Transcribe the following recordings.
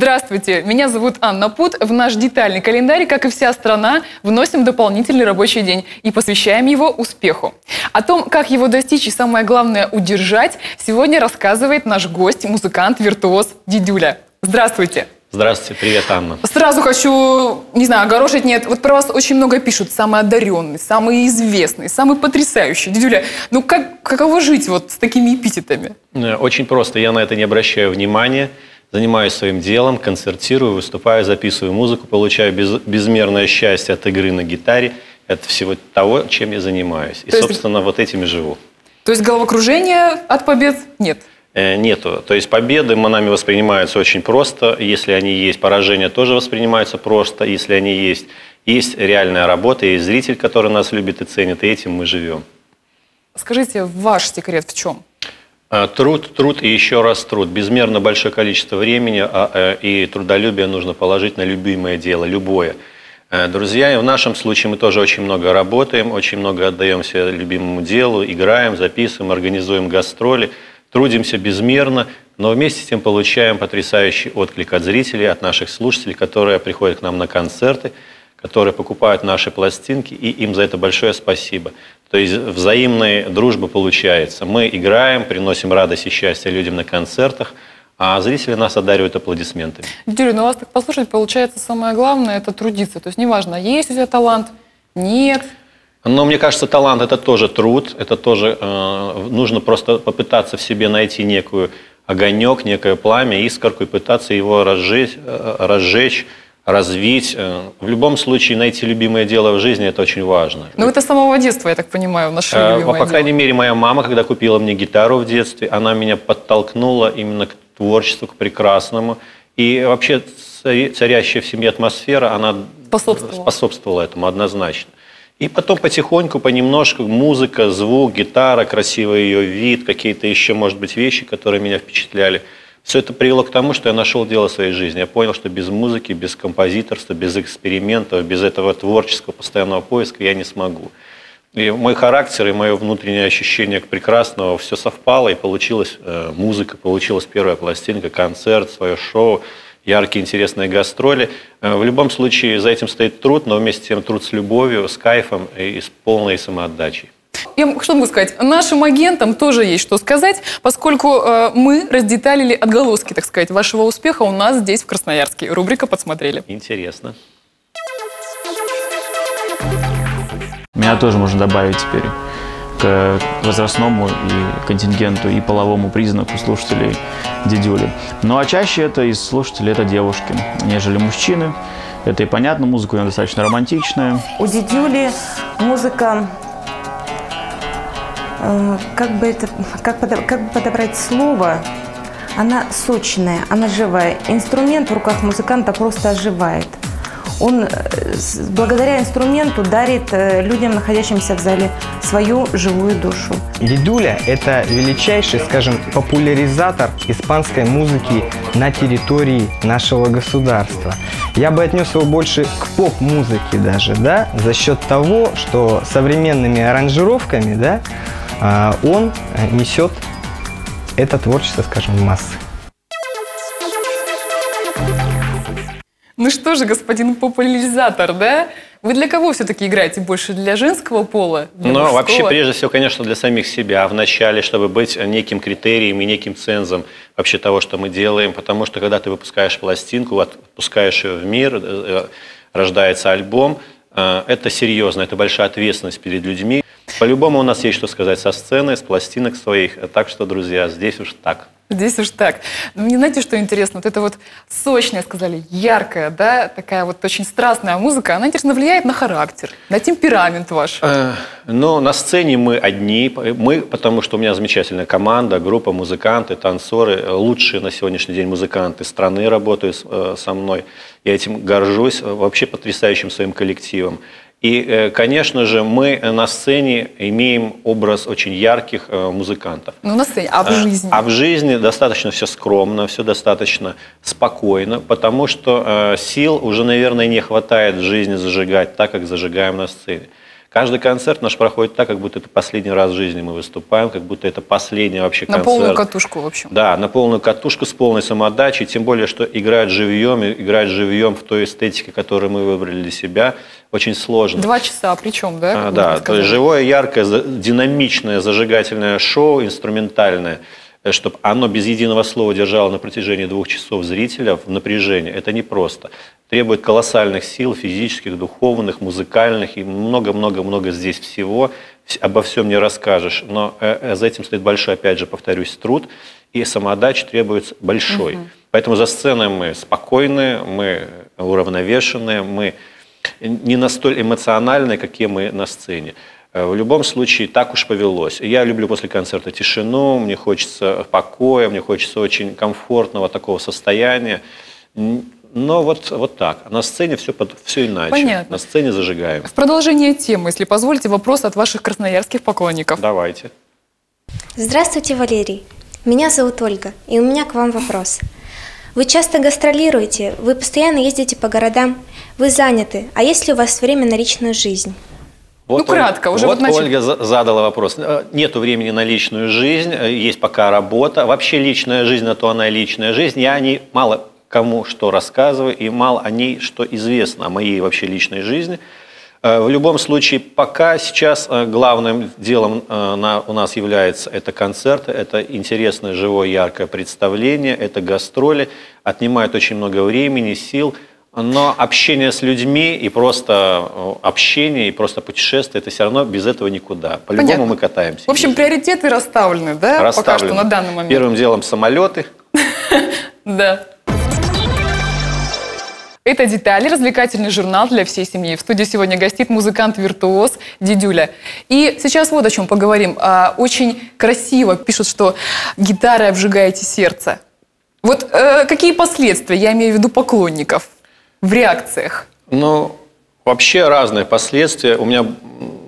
Здравствуйте, меня зовут Анна Пут. В наш детальный календарь, как и вся страна, вносим дополнительный рабочий день и посвящаем его успеху. О том, как его достичь и самое главное удержать, сегодня рассказывает наш гость, музыкант-виртуоз Дидюля. Здравствуйте. Здравствуйте, привет, Анна. Сразу хочу, не знаю, огорошить нет. Вот про вас очень много пишут. Самый одаренный, самый известный, самый потрясающий. Дидюля, ну как, каково жить вот с такими эпитетами? Э, очень просто, я на это не обращаю внимания. Занимаюсь своим делом, концертирую, выступаю, записываю музыку, получаю без, безмерное счастье от игры на гитаре. Это всего того, чем я занимаюсь. И, То есть- собственно, вот этим и живу. То есть головокружения от побед нет? Э, Нету. То есть победы нами воспринимаются очень просто. Если они есть, поражения тоже воспринимаются просто, если они есть. Есть реальная работа, есть зритель, который нас любит и ценит, и этим мы живем. Скажите, ваш секрет в чем? А, Труд, труд и еще раз труд. Безмерно большое количество времени а, э, и трудолюбия нужно положить на любимое дело, любое. Э, Друзья, и в нашем случае мы тоже очень много работаем, очень много отдаемся любимому делу, играем, записываем, организуем гастроли, трудимся безмерно, но вместе с тем получаем потрясающий отклик от зрителей, от наших слушателей, которые приходят к нам на концерты, которые покупают наши пластинки, и им за это большое спасибо. То есть взаимная дружба получается. Мы играем, приносим радость и счастье людям на концертах, а зрители нас одаривают аплодисментами. Дидюля, ну вас так послушать, получается, самое главное – это трудиться. То есть неважно, есть у тебя талант, нет. Но мне кажется, талант – это тоже труд, это тоже э, нужно просто попытаться в себе найти некую огонек, некое пламя, искорку и пытаться его разжечь, э, разжечь развить. Э, В любом случае найти любимое дело в жизни – это очень важно. Ну это с самого детства, я так понимаю, нашли Э, любимое По крайней дело. мере, моя мама, когда купила мне гитару в детстве, она меня подтолкнула именно к творчеству, к прекрасному. И вообще царящая в семье атмосфера, она Способствовала. способствовала этому однозначно. И потом потихоньку, понемножку, музыка, звук, гитара, красивый ее вид, какие-то еще, может быть, вещи, которые меня впечатляли. Все это привело к тому, что я нашел дело своей жизни. Я понял, что без музыки, без композиторства, без экспериментов, без этого творческого постоянного поиска я не смогу. И мой характер и мое внутреннее ощущение к прекрасному все совпало, и получилась э, музыка, получилась первая пластинка, концерт, свое шоу, яркие, интересные гастроли. Э, в любом случае за этим стоит труд, но вместе с тем труд с любовью, с кайфом и с полной самоотдачей. Я что могу сказать? Нашим агентам тоже есть что сказать, поскольку э, мы раздеталили отголоски, так сказать, вашего успеха у нас здесь, в Красноярске. Рубрика «Подсмотрели». Интересно. Меня тоже можно добавить теперь к возрастному и контингенту и половому признаку слушателей дедюли. Ну а чаще это из слушателей это девушки, нежели мужчины. Это и понятно, музыка у него достаточно романтичная. У Дидюли музыка, как бы это, как, подо- как подобрать слово, она сочная, она живая. Инструмент в руках музыканта просто оживает. Он э, благодаря инструменту дарит э, людям, находящимся в зале, свою живую душу. Дедуля – это величайший, скажем, популяризатор испанской музыки на территории нашего государства. Я бы отнес его больше к поп-музыке даже, да, за счет того, что современными аранжировками, да, он э, несет это творчество, скажем, в массы. Ну что же, господин популяризатор, да? Вы для кого все-таки играете? Больше для женского пола? Для Но мужского? вообще, прежде всего, конечно, для самих себя вначале, чтобы быть неким критерием и неким цензом вообще того, что мы делаем. Потому что, когда ты выпускаешь пластинку, отпускаешь ее в мир, э, э, рождается альбом, это серьезно, это большая ответственность перед людьми. По-любому у нас есть что сказать со сцены, с пластинок своих. Так что, друзья, здесь уж так. Здесь уж так. Ну, Мне знаете, что интересно? Вот это вот сочная, сказали, яркая, да, такая вот очень страстная музыка, она, интересно, влияет на характер, на темперамент ваш. Э, Ну, на сцене мы одни. Мы, потому что у меня замечательная команда, группа, музыканты, танцоры. э, Лучшие на сегодняшний день музыканты страны работают э, со мной. Я этим горжусь. Вообще потрясающим своим коллективом. И, э, конечно же, мы на сцене имеем образ очень ярких э, музыкантов. Ну, на сцене, а в Э, жизни? А в жизни достаточно все скромно, все достаточно спокойно, потому что сил уже, наверное, не хватает в жизни зажигать так, как зажигаем на сцене. Каждый концерт наш проходит так, как будто это последний раз в жизни мы выступаем, как будто это последний вообще На концерт. полную катушку, в общем. Да, на полную катушку с полной самоотдачей, тем более, что играть живьем, играть живьем в той эстетике, которую мы выбрали для себя, очень сложно. Два часа, причем, да? А, да, то есть живое, яркое, динамичное, зажигательное шоу, инструментальное, чтобы оно без единого слова держало на протяжении двух часов зрителя в напряжении, это непросто. Требует колоссальных сил, физических, духовных, музыкальных и много-много-много здесь всего. Вс- Обо всем не расскажешь, но э, э, за этим стоит большой, опять же, повторюсь, труд, и самоотдача требуется большой. Поэтому за сценой мы спокойные, мы уравновешенные, мы не настолько эмоциональные, какие мы на сцене. Э, В любом случае, так уж повелось. Я люблю после концерта тишину, мне хочется покоя, мне хочется очень комфортного такого состояния. Но вот, вот так. На сцене все, все иначе. Понятно. На сцене зажигаем. В продолжение темы, если позволите, вопрос от ваших красноярских поклонников. Давайте. Здравствуйте, Валерий. Меня зовут Ольга, и у меня к вам вопрос. Вы часто гастролируете, вы постоянно ездите по городам, вы заняты, а есть ли у вас время на личную жизнь? Ну, кратко, уже вот вот начали. Ольга за- задала вопрос. Э, Нету времени на личную жизнь, э, есть пока работа. Вообще личная жизнь, на то она и личная жизнь. Я о ней мало кому что рассказываю, и мало о ней что известно, о моей вообще личной жизни. Э, В любом случае, пока сейчас главным делом на- у нас является это концерты, это интересное, живое, яркое представление, это гастроли, отнимает очень много времени, сил, но общение с людьми и просто э, общение, и просто путешествие, это все равно без этого никуда. По-любому мы катаемся. В общем, приоритеты расставлены, да? Пока Расставлены. что на данный момент. Первым делом самолеты, Да. Это «Детали» – развлекательный журнал для всей семьи. В студии сегодня гостит музыкант-виртуоз Дидюля. И сейчас вот о чем поговорим. А, Очень красиво пишут, что гитарой обжигаете сердце. Вот э, какие последствия, я имею в виду поклонников, в реакциях? Ну, вообще разные последствия. У меня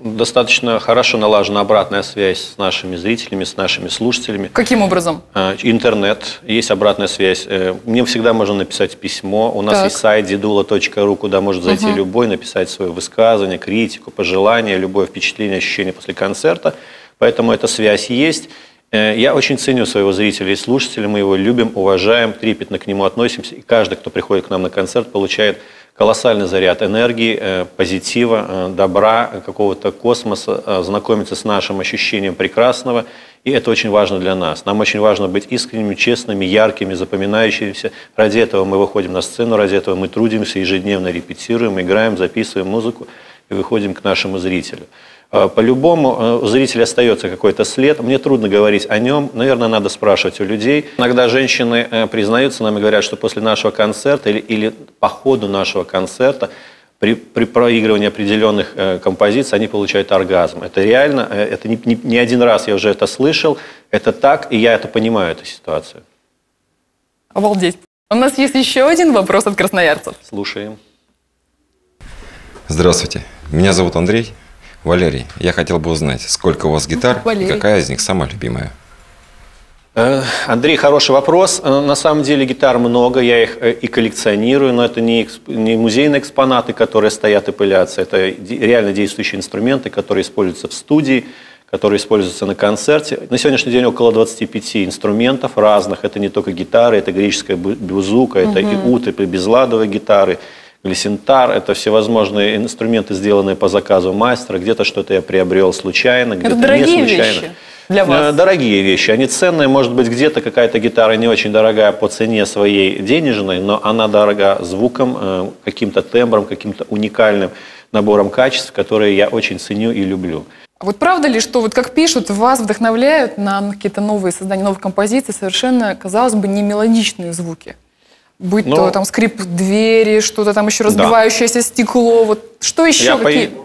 достаточно хорошо налажена обратная связь с нашими зрителями, с нашими слушателями. Каким образом? А, Интернет, есть обратная связь. Э, Мне всегда можно написать письмо. У нас Так. есть сайт didula.ru, куда может зайти любой, написать свое высказывание, критику, пожелание, любое впечатление, ощущение после концерта. Поэтому эта связь есть. Э, Я очень ценю своего зрителя и слушателя, мы его любим, уважаем, трепетно к нему относимся. И каждый, кто приходит к нам на концерт, получает колоссальный заряд энергии, э, позитива, э, добра, какого-то космоса, знакомиться с нашим ощущением прекрасного. И это очень важно для нас. Нам очень важно быть искренними, честными, яркими, запоминающимися. Ради этого мы выходим на сцену, ради этого мы трудимся, ежедневно репетируем, играем, записываем музыку и выходим к нашему зрителю. Э, По-любому э, у зрителя остается какой-то след. Мне трудно говорить о нем. Наверное, надо спрашивать у людей. Иногда женщины э, признаются нам и говорят, что после нашего концерта или, или по ходу нашего концерта при, при проигрывании определенных э, композиций они получают оргазм. Это реально, э, это не, не- не один раз я уже это слышал. Это так, и я это понимаю, эту ситуацию. Обалдеть. У нас есть еще один вопрос от красноярцев. Слушаем. Здравствуйте, меня зовут Андрей. Валерий, я хотел бы узнать, сколько у вас гитар Валерий. и какая из них самая любимая? Э, Андрей, хороший вопрос. Э, На самом деле гитар много, я их э, и коллекционирую, но это не, эксп- не музейные экспонаты, которые стоят и пылятся. Это реально действующие инструменты, которые используются в студии, которые используются на концерте. На сегодняшний день около 25 инструментов разных. Это не только гитары, это греческая бу- бузука, это и ут, и безладовые гитары, глиссентар. Это всевозможные инструменты, сделанные по заказу мастера. Где-то что-то я приобрел случайно, где-то не случайно. вещи для вас. Э, Дорогие вещи, они ценные. Может быть, где-то какая-то гитара не очень дорогая по цене своей денежной, но она дорога звуком, э, каким-то тембром, каким-то уникальным набором качеств, которые я очень ценю и люблю. А Вот правда ли, что вот как пишут, вас вдохновляют на какие-то новые создания новых композиций совершенно, казалось бы, не мелодичные звуки? Будь Ну, то там скрип двери, что-то там еще да. разбивающееся стекло, вот что еще? Я какие? по-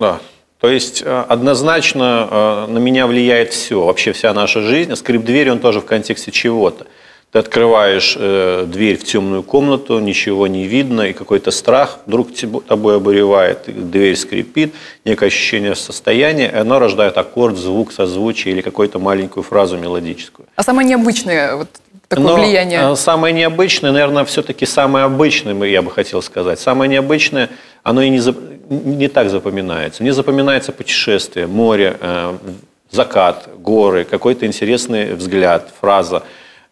Да. То есть э, однозначно э, на меня влияет все, вообще вся наша жизнь. Скрип двери, он тоже в контексте чего-то. Ты открываешь э, дверь в темную комнату, ничего не видно, и какой-то страх вдруг тобой обуревает, дверь скрипит, некое ощущение состояния, и оно рождает аккорд, звук, созвучие или какую-то маленькую фразу мелодическую. А самое необычное вот такое Но, влияние? э, Самое необычное, наверное, все-таки самое обычное, я бы хотел сказать. Самое необычное, оно и не, за- не так запоминается. Мне запоминается путешествие, море, э, закат, горы, какой-то интересный взгляд, фраза.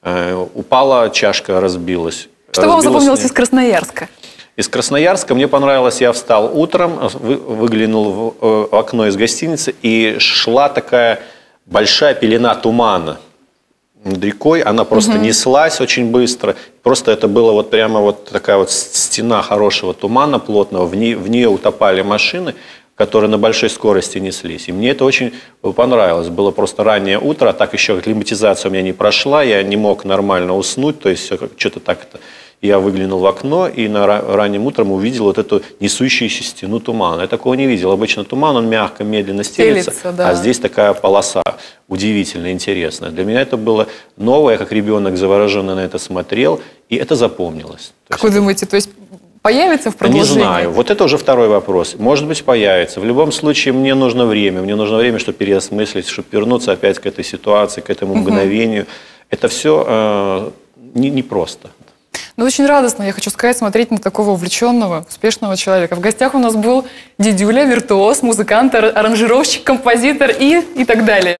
Э, упала чашка, разбилась. Что вам Разбилась запомнилось не- из Красноярска? из Красноярска мне понравилось, я встал утром, вы- выглянул в окно из гостиницы, и шла такая большая пелена тумана над рекой, она просто неслась очень быстро, просто это было вот прямо вот такая вот стена хорошего тумана плотного, в, ней, в нее утопали машины, которые на большой скорости неслись. И мне это очень понравилось. Было просто раннее утро, а так еще климатизация у меня не прошла, я не мог нормально уснуть, то есть что-то так-то. Я выглянул в окно и на ра- ранним утром увидел вот эту несущуюся стену тумана. Я такого не видел. Обычно туман, он мягко, медленно стелется, Стелется, да. а здесь такая полоса удивительно интересная. Для меня это было новое, я как ребенок завороженно на это смотрел, и это запомнилось. То Как вы есть думаете, то есть появится в не продолжении? знаю. Вот это уже второй вопрос. Может быть, появится. В любом случае, мне нужно время. Мне нужно время, чтобы переосмыслить, чтобы вернуться опять к этой ситуации, к этому мгновению. Это все не, непросто. Ну, очень радостно, я хочу сказать, смотреть на такого увлеченного, успешного человека. В гостях у нас был дедюля, виртуоз, музыкант, ар- аранжировщик, композитор и, и так далее.